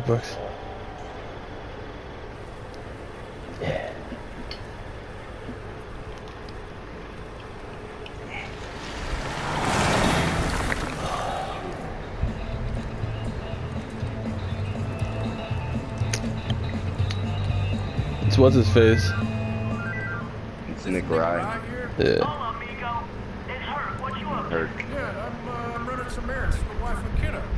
comic books. Yeah. It's what's his face? It's Nick Ryan. Yeah. Yeah, I'm, uh, running some errands for the wife and kiddo.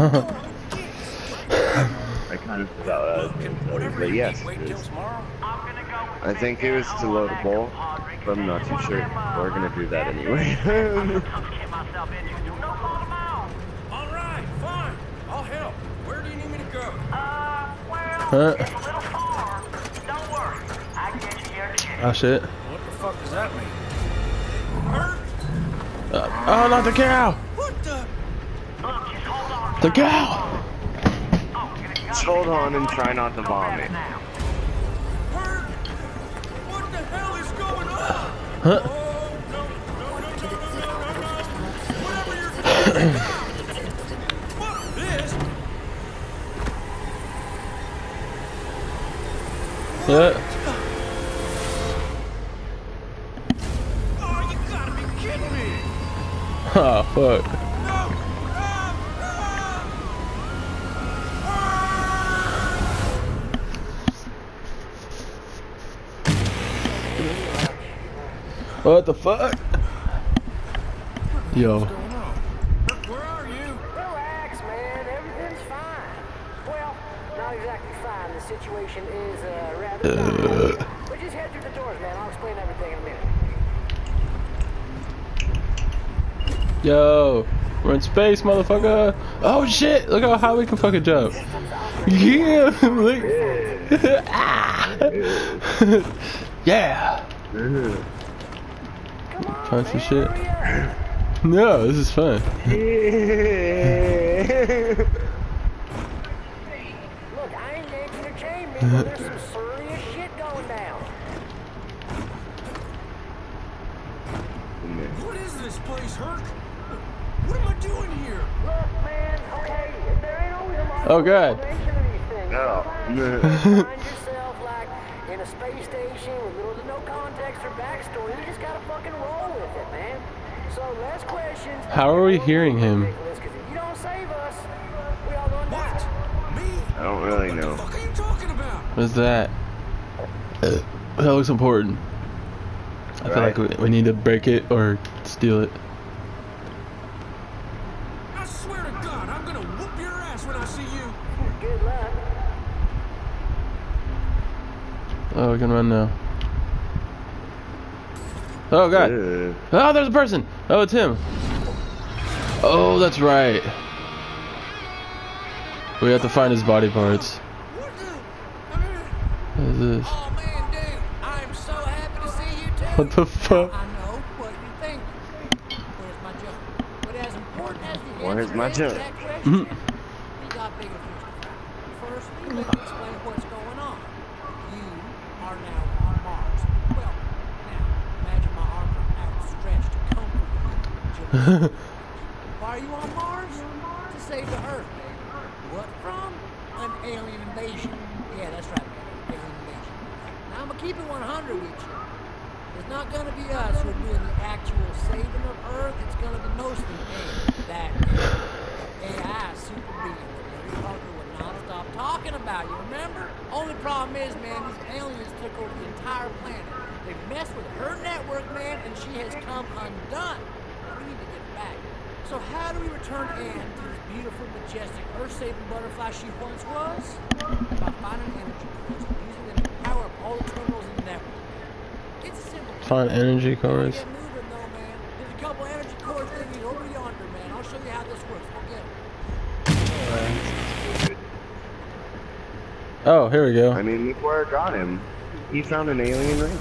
I kind of thought uh, but yes, it is. I think it was to load a bowl, but I'm not too sure. We're gonna do that anyway. Huh? Ah, oh shit. What the fuck does that mean? Uh, oh, not the cow! The out! Just hold on and try not to vomit. Huh? yeah. Oh, fuck. What the fuck? Yo. What's going on? Hurk, where are you? Relax, man. Everything's fine. Well, not exactly fine. The situation is uh, rather dire. But just head through the doors, man. I'll explain everything in a minute. Yo. We're in space, motherfucker. Oh shit. Look how high we can fucking jump. Yeah. Look. Ah. yeah. Come on, some shit. No, this is fun. Look, I ain't Yankee entertainment, but there's some serious shit going down. What is this place, Hurk? What am I doing here? Look, man. Okay, there ain't always a lot Oh, of God. explanation of these things. No. Sometimes you find yourself like in a space station with little to no context or backstory. You just gotta fucking roll with it, man. So less questions. How are we hearing him? Because if you don't save us, we all gonna What? die. Me? I don't really What the know. fuck are you talking about? What's that? Uh, that looks important. I feel like we, we need to break it or steal it. Oh, we can run now. Oh god. Ugh. Oh, there's a person. Oh, it's him. Oh, that's right. We have to find his body parts. What the? I What is this? Oh man, dude, I'm so happy to see you too. What the fuck? I know what you think. Where's my joke? But as important as the Where's answer my is to joke? that question, we got bigger fish to fry. First, we need to explain what's going on. You are now on Mars. Well, now imagine my arms are outstretched to comfort you. Joke. Why are you on Mars? To save the Earth. What from? An alien invasion. Yeah, that's right. Alien invasion. Now I'm gonna keep it 100 with you. It's not gonna be us who are doing the actual saving of Earth. It's gonna be mostly AI. That AI super being Larry Parker would not stop talking about. You remember? Only problem is, man, these aliens took over the entire planet. They messed with her network, man, and she has come undone. Now, we need to get back. So how do we return Anne to this beautiful, majestic, earth-saving butterfly she once was? By finding energy cores and using them to power up all the terminals in the network. It's a simple Find energy cores. Get moving though, man. There's a couple energy core over yonder, man. I'll show you how this works. We'll get 'em. Oh, here we go. I mean, look where it got him. He found an alien ring.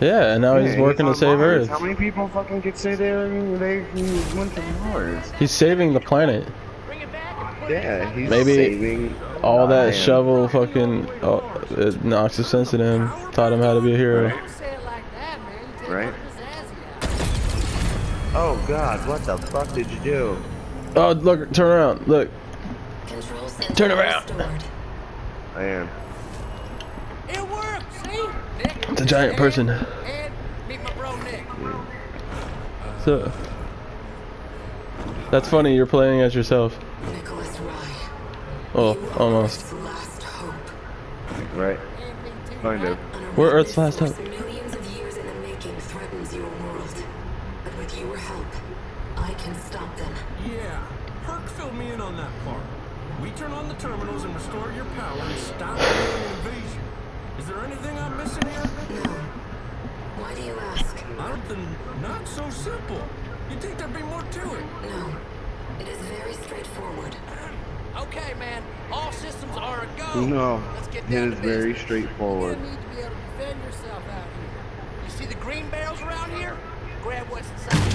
Yeah, and now Yeah, he's working to on save Mars. Earth. How many people fucking could say they they went to Mars? He's saving the planet. Bring it back and put it Yeah, back. he's Maybe saving All that Ryan. shovel fucking uh, uh, oh, it knocks sense in him. Taught him how to be a hero. Don't say it like that, man. You take Right. one of his assy out. Oh God, what the fuck did you do? Oh, look! Turn around! Look! Turn around. restored. I am. It worked, see? Nick, It's a giant person. And meet my bro Nick. So that's funny. You're playing as yourself. Nicholas Rye. Oh, almost. Earth's last hope. Right. And me too, Kind of. An We're Earth's last hope. Simple. You'd think there'd be more to it. No. It is very straightforward. Okay, man. All systems are a go. No, Let's get it down is to very straightforward. You're need to be able to defend yourself out here. You see the green barrels around here? Grab what's inside.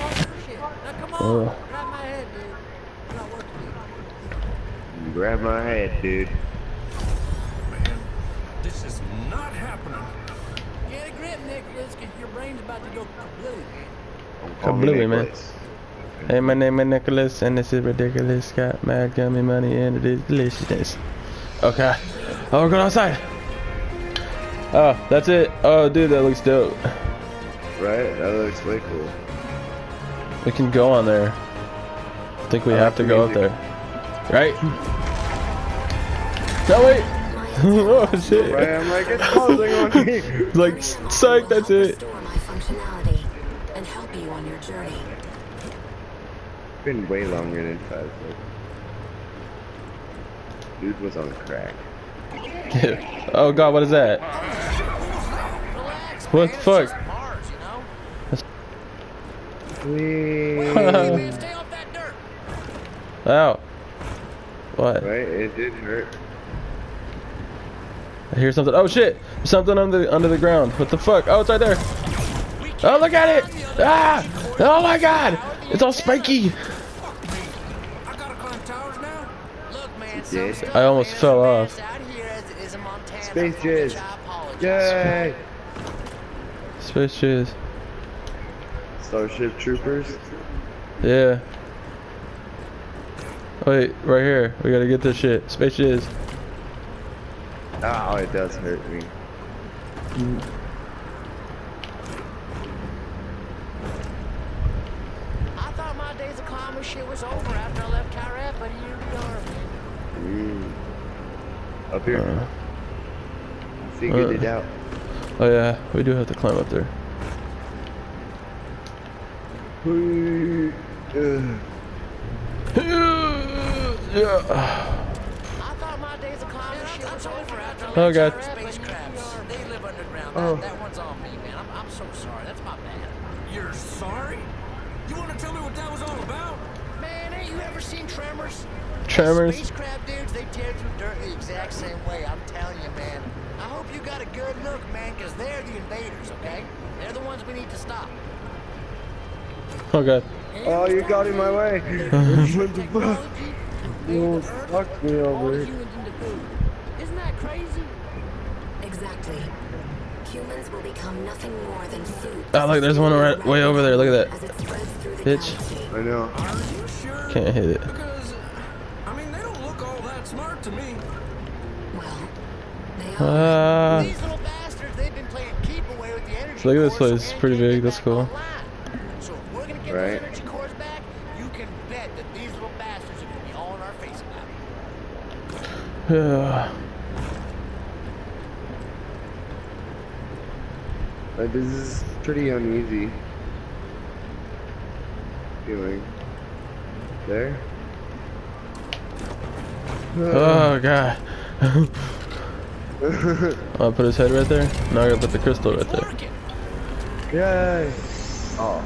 Oh. Now come on. Oh. Grab my head, dude. I got work to do. Grab my head, dude. Man, this is not happening. Get a grip, your brain's about to go kablooey, man. Don't call me Kablooey, man. Hey, my name is Nicholas, and this is ridiculous. Got mad gummy money, and it is deliciousness. Okay. Oh, we're going outside. Oh, that's it. Oh, dude, that looks dope. Right? That looks way cool. We can go on there. I think we I have like to the go up music. there. Right? No, wait. oh, shit. Right? I'm like, it's closing on me. like, psych, that's it. Restore my functionality and help you on your journey. Been way longer than five seconds. Dude was on crack. oh, God, what is that? Relax, What man. the fuck? just Mars, you know? Whee! Hey, man, stay off that dirt. Ow. What? right? It did hurt. I hear something. Oh, shit. Something under the, under the ground. What the fuck? Oh, it's right there. Oh, look at it. find the other Ah! Oh, my God. It's all spiky. I gotta climb towers now? Look, man, did. some stuff I almost fell off. advanced Out here as it is in Montana, Space jizz. Yay! Space. Starship Troopers. Yeah. Wait, right here. We gotta get this shit. Space. Oh, it does hurt me. I thought my days of climbing shit was over after I left Kyrat, but here we are. Mm. Up here. Uh, Figured uh. it out. oh yeah, we do have to climb up there. Yeah. Oh, God. Kyrat, but. Oh. They live underground. Oh. That, that one's on me, man. I'm, I'm so sorry. That's my bad. You're sorry? You wanna tell me what that was all about? Man, ain't you ever seen Tremors? Tremors? Space crab dudes, they tear through dirt the exact same way. I'm telling you, man. I hope you got a good look, man, because they're the invaders, okay? They're the ones we need to stop. Oh god. Oh, you got in my way. what the fuck? You You fucked me over. Become nothing more than food. Oh, look, there's one right way over there. Look at that. As it spreads through the Bitch. I know. Are sure? Can't hit it. Because, I mean, they don't look all that smart to me. Well, they are. Ah. These little bastards, they've been playing keep away with the energy look at this cores, place, it's pretty big, that's cool. So if we're gonna get Right. those energy cores back, you can bet that these little bastards are gonna be all in our face about it. Yeah. This is pretty uneasy. Feeling. There? Oh god. I'll put his head right there. Now I gotta put the crystal right there. Yay! Oh.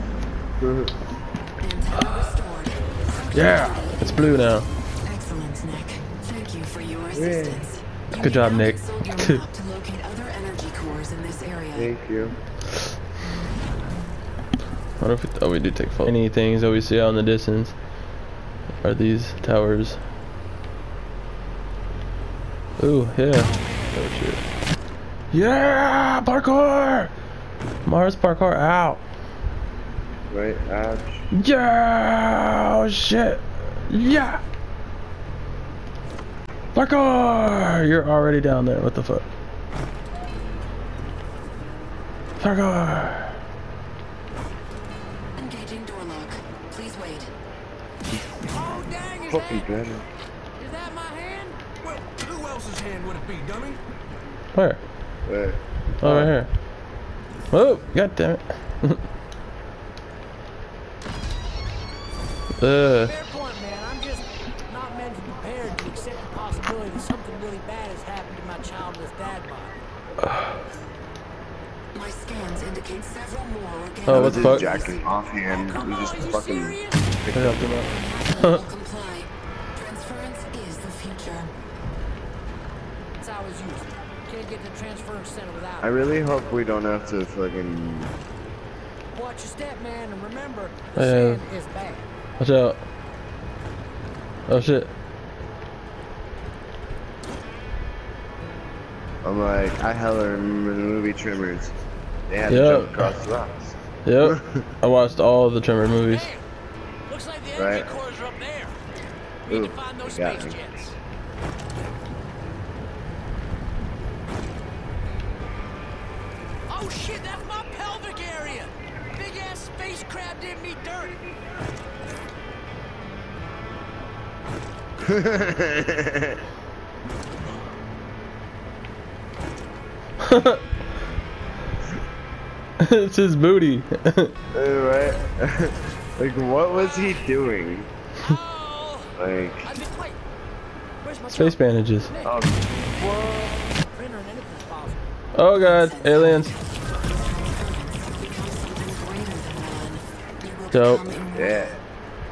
Antenna restored. Yeah, it's blue now. Excellent, Nick. Thank you for your assistance. You Good may job, now Nick. consult your map to locate other energy cores in this area. Thank you. What if we, oh we do take photos. Any things that we see out in the distance are these towers. Ooh, yeah. Oh shit. Yeah, parkour! Mars parkour out. Right, ouch. Yeah, oh shit. Yeah. Parkour! You're already down there. What the fuck? Parkour! Fucking that, better. is that my hand? Well, who else's hand would it be, dummy? Where? Wait. Oh, right here. Oh, god damn it. uh, Fair point, man. I'm just not mentally prepared to accept the possibility that something really bad has happened to my childless dad body. My scans indicate several more Oh, what the fuck? jacking offhand. Come We on, just are you fucking get to the transference center without I it. really hope we don't have to fucking. Watch your step, man, and remember, Yeah. the sand is bad. watch out. Oh shit. I'm like, I hella remember the movie Tremors. They had Yeah. to jump across the rocks. Yep. I watched all the Tremor movies. Hey, looks like the Right. cores are up there. We need Ooh, to find those space jets. Oh shit, that's my pelvic area. Big ass space crab didn't eat dirt. it's his booty. right? like, what was he doing? Oh, Like, I just wait. Where's my Space bandages. Nick, um, printer and anything's possible. Oh god, aliens. Dope. yeah.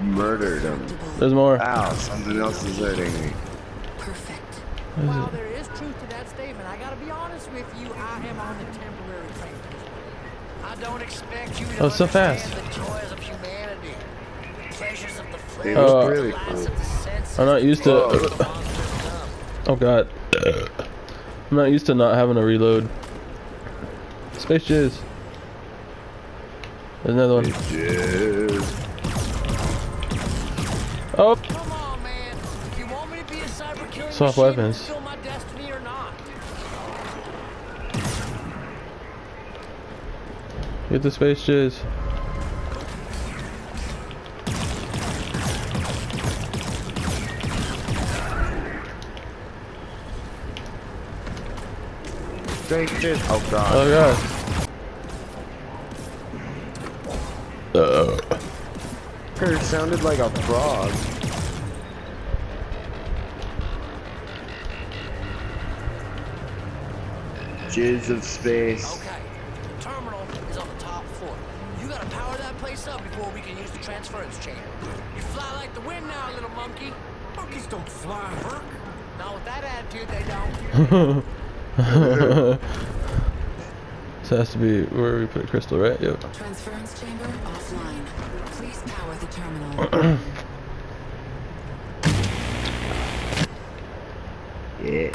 Murdered him. There's more. Ow, something else is hurting me. Perfect. While there is truth to that statement, I gotta be honest with you, I am on the temporary train. I don't expect you to Oh, so fast. understand the joys of humanity, pleasures of the flesh, It was was really cool. of the senses, I'm not used to. Whoa. the monsters of Oh god. I'm not used to not having to reload. Space jizz. There's another one. Yes. Oh, Come on, man. If you want me to be a cyber killing Soft machine weapons. and fulfill my destiny or not. get the space jizz. Straight shit. Oh god. Oh god. It sounded like a frog. Jizz of space. Okay. The terminal is on the top floor. You gotta power that place up before we can use the transference chamber. You fly like the wind now, little monkey. Monkeys don't fly, Hurk. Not with that attitude, they don't. this has to be where we put a crystal, right? Yep. Transference chamber offline. Please power the terminal. Yeah.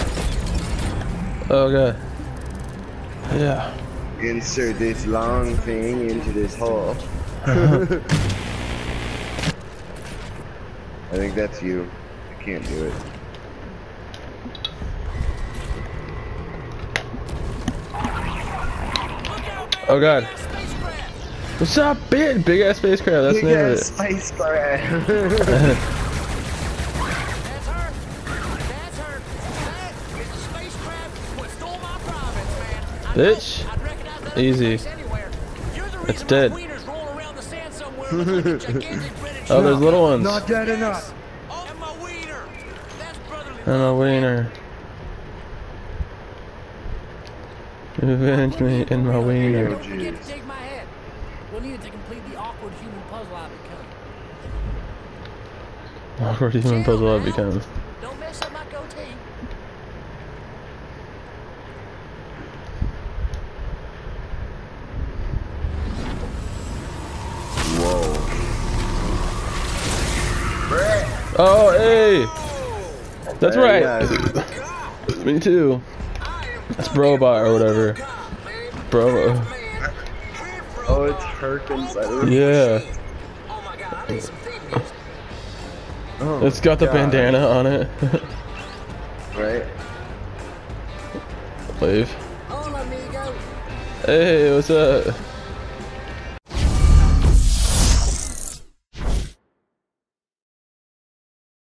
Oh god. Yeah. Insert this long thing into this hole. I think that's you. I can't do it. Oh god. What's up, big big ass space crab? That's the name of it. space crab. That's her! That's her! That is the spacecraft what stole my province, man. I Bitch. know. I'd recognize that Easy. other place anywhere. You're the It's dead. my wiener's rolling around the sand somewhere looking like a gigantic British Oh, there's little ones. Not dead enough. And my wiener! That's brotherly And a love, wiener. Avenge me in my wiener. Don't forget to dig my head. We'll need it to complete the awkward human puzzle I've become. Awkward human puzzle I've become. Don't mess up my goatee. Whoa. Oh, hey! That's Hey, right. Me too. That's Brobot or whatever. Bro. Oh, it's Hurk inside of it. Yeah. Oh my god, I need some theme music. Oh, It's got the God. bandana on it. Right? Wave. Hola, amigo. Hey, what's up?